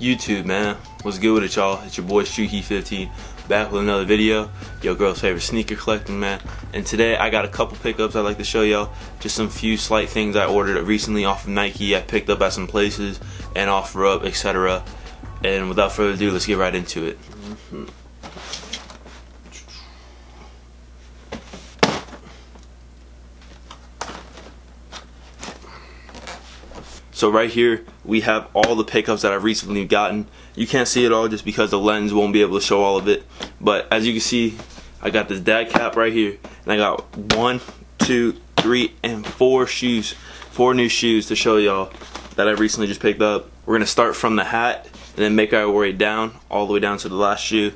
YouTube, man. What's good with it, y'all? It's your boy ShoeHeat15 back with another video. Your girl's favorite sneaker collecting, man. And today I got a couple pickups I'd like to show y'all. Just some few slight things I ordered recently off of Nike. I picked up at some places and OfferUp, etc. And without further ado, let's get right into it. Mm -hmm. So right here, we have all the pickups that I've recently gotten. You can't see it all just because the lens won't be able to show all of it. But as you can see, I got this dad cap right here. And I got one, two, three, and four shoes. Four new shoes to show y'all that I recently just picked up. We're going to start from the hat and then make our way down, all the way down to the last shoe.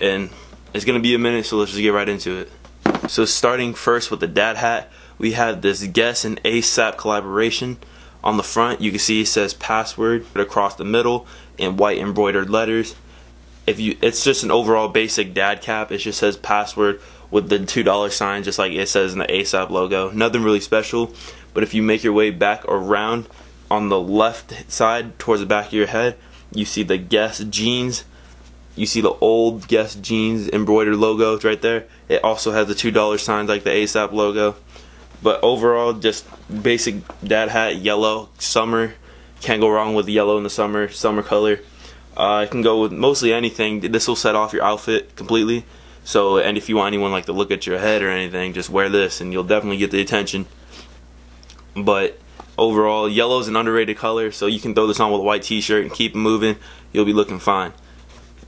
And it's going to be a minute, so let's just get right into it. So starting first with the dad hat, we have this Guess and ASAP collaboration. On the front, you can see it says password across the middle in white embroidered letters. If you, it's just an overall basic dad cap. It just says password with the two dollar sign, just like it says in the ASAP logo. Nothing really special. But if you make your way back around on the left side towards the back of your head, you see the Guess jeans. You see the old Guess jeans embroidered logos right there. It also has the two dollar signs like the ASAP logo. But overall, just basic dad hat, yellow, summer. Can't go wrong with yellow in the summer, summer color. Uh, can go with mostly anything. This will set off your outfit completely. So, and if you want anyone like to look at your head or anything, just wear this and you'll definitely get the attention. But overall, yellow is an underrated color, so you can throw this on with a white t-shirt and keep it moving. You'll be looking fine.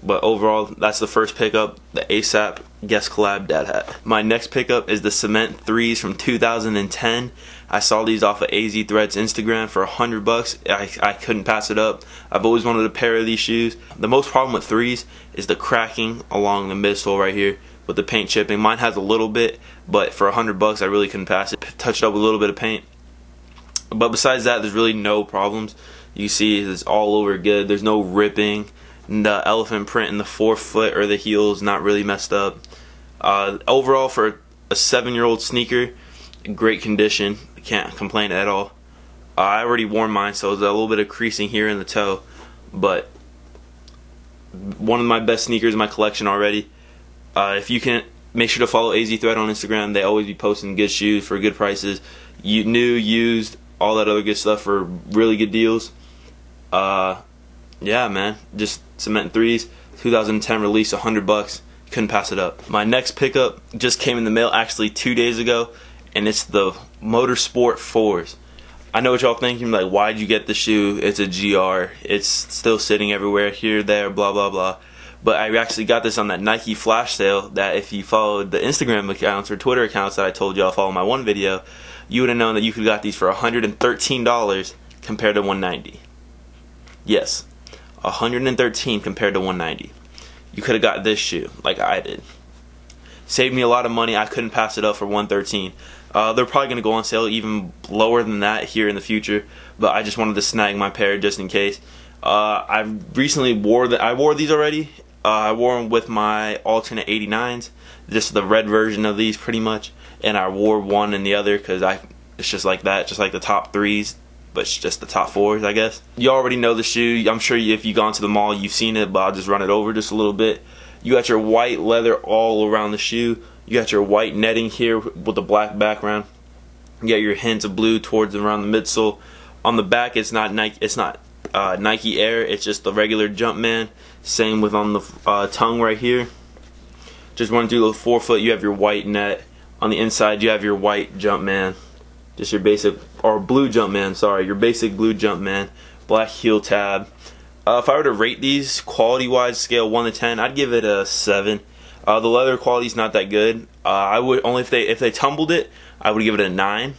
But overall, that's the first pickup, the ASAP Guess Collab Dad Hat. My next pickup is the Cement 3s from 2010. I saw these off of AZ Threads Instagram for a hundred bucks. I, I couldn't pass it up. I've always wanted a pair of these shoes. The most problem with threes is the cracking along the midsole right here with the paint chipping. Mine has a little bit, but for a hundred bucks, I really couldn't pass it. Touched up with a little bit of paint. But besides that, there's really no problems. You see it's all over good. There's no ripping the elephant print in the forefoot or the heels not really messed up. Uh, overall, for a seven-year-old sneaker, great condition. Can't complain at all. Uh, I already worn mine, so there's a little bit of creasing here in the toe, but one of my best sneakers in my collection already. Uh, if you can, make sure to follow AZ Thread on Instagram. They always be posting good shoes for good prices. You, new, used, all that other good stuff for really good deals. Uh, yeah, man, just cement threes. 2010 release, 100 bucks. Couldn't pass it up. My next pickup just came in the mail actually two days ago, and it's the Motorsport 4s. I know what y'all thinking, like, why'd you get the shoe? It's a GR. It's still sitting everywhere, here, there, blah, blah, blah. But I actually got this on that Nike flash sale that if you followed the Instagram accounts or Twitter accounts that I told y'all follow my one video, you would have known that you could have got these for $113 compared to 190 Yes, 113 compared to 190. You could have got this shoe like I did. Saved me a lot of money. I couldn't pass it up for 113. Uh, they're probably going to go on sale even lower than that here in the future, but I just wanted to snag my pair just in case. Uh, I recently wore the I wore these already. Uh, I wore them with my alternate 89s, just the red version of these pretty much, and I wore one and the other because I it's just like that, just like the top threes but it's just the top fours, I guess. You already know the shoe. I'm sure if you've gone to the mall, you've seen it, but I'll just run it over just a little bit. You got your white leather all around the shoe. You got your white netting here with a black background. You got your hints of blue towards around the midsole. On the back, it's not Nike. It's not uh, Nike Air. It's just the regular Jumpman. Same with on the uh, tongue right here. Just run through the forefoot. You have your white net. On the inside, you have your white Jumpman. Just your basic, or blue jump man sorry, your basic blue jump man black heel tab. Uh, if I were to rate these quality-wise, scale 1 to 10, I'd give it a 7. Uh, the leather quality is not that good. Uh, I would only if they if they tumbled it, I would give it a 9.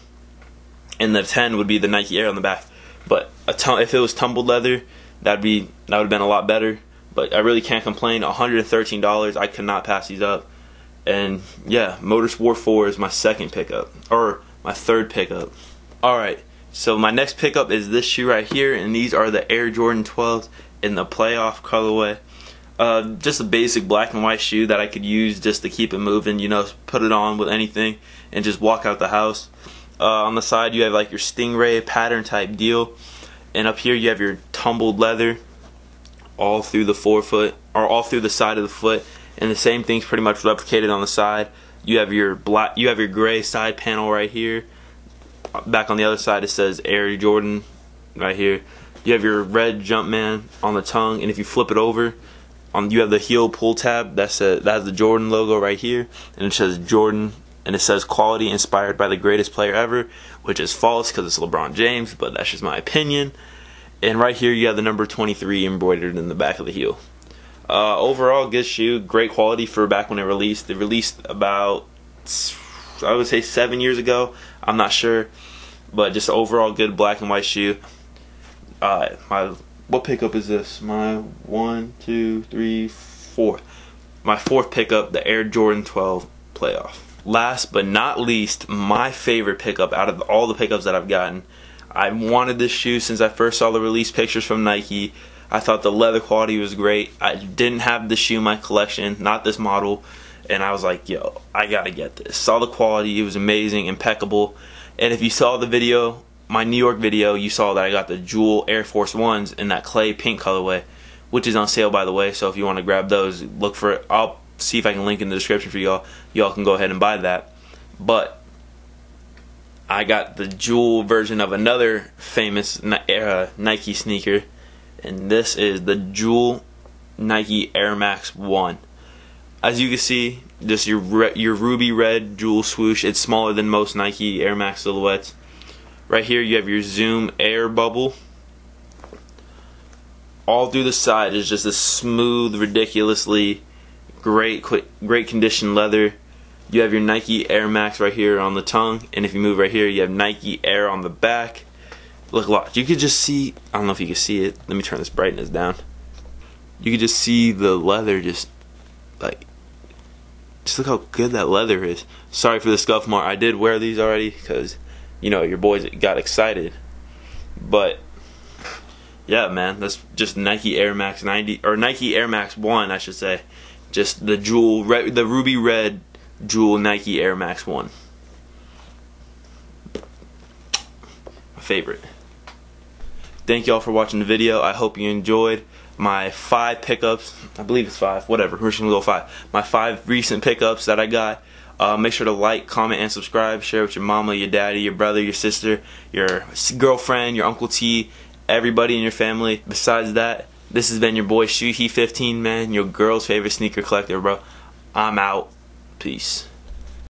And the 10 would be the Nike Air on the back. But if it was tumbled leather, that'd be that would have been a lot better. But I really can't complain. $113, I could not pass these up. And yeah, Motorsport 4 is my second pickup. Or my third pickup. Alright, so my next pickup is this shoe right here, and these are the Air Jordan 12s in the playoff colorway. Uh, just a basic black and white shoe that I could use just to keep it moving, you know, put it on with anything and just walk out the house. Uh, on the side you have like your stingray pattern type deal and up here you have your tumbled leather all through the forefoot or all through the side of the foot, and the same thing's pretty much replicated on the side. You have your black, you have your gray side panel right here. Back on the other side, it says Air Jordan right here. You have your red Jumpman on the tongue, and if you flip it over, on you have the heel pull tab. That's a, that has the Jordan logo right here, and it says Jordan, and it says quality inspired by the greatest player ever, which is false because it's LeBron James, but that's just my opinion. And right here, you have the number 23 embroidered in the back of the heel. Uh, overall, good shoe, great quality for back when it released. It released about, I would say, seven years ago. I'm not sure, but just overall good black and white shoe. Uh, my what pickup is this? My one, two, three, four. My fourth pickup, the Air Jordan 12 playoff. Last but not least, my favorite pickup out of all the pickups that I've gotten. I wanted this shoe since I first saw the release pictures from Nike. I thought the leather quality was great. I didn't have the shoe in my collection, not this model, and I was like, yo, I gotta get this. Saw the quality, it was amazing, impeccable. And if you saw the video, my New York video, you saw that I got the Jewel Air Force Ones in that clay pink colorway, which is on sale by the way. So if you want to grab those, look for it. I'll see if I can link in the description for y'all. Y'all can go ahead and buy that. But I got the Jewel version of another famous uh, Nike sneaker and this is the Jewel Nike Air Max 1. As you can see, just your your ruby red Jewel swoosh. It's smaller than most Nike Air Max silhouettes. Right here you have your Zoom air bubble. All through the side is just a smooth, ridiculously great great condition leather. You have your Nike Air Max right here on the tongue, and if you move right here, you have Nike Air on the back. Look, look, you could just see, I don't know if you can see it. Let me turn this brightness down. You could just see the leather just, like, just look how good that leather is. Sorry for the scuff mark. I did wear these already because, you know, your boys got excited. But, yeah, man, that's just Nike Air Max 90, or Nike Air Max 1, I should say. Just the jewel, the ruby red jewel Nike Air Max 1. My favorite. Thank y'all for watching the video. I hope you enjoyed my five pickups. I believe it's five. Whatever. We're just gonna go five. My five recent pickups that I got. Uh, make sure to like, comment, and subscribe. Share with your mama, your daddy, your brother, your sister, your girlfriend, your Uncle T, everybody in your family. Besides that, this has been your boy ShoeHeat15, man, your girl's favorite sneaker collector, bro. I'm out. Peace.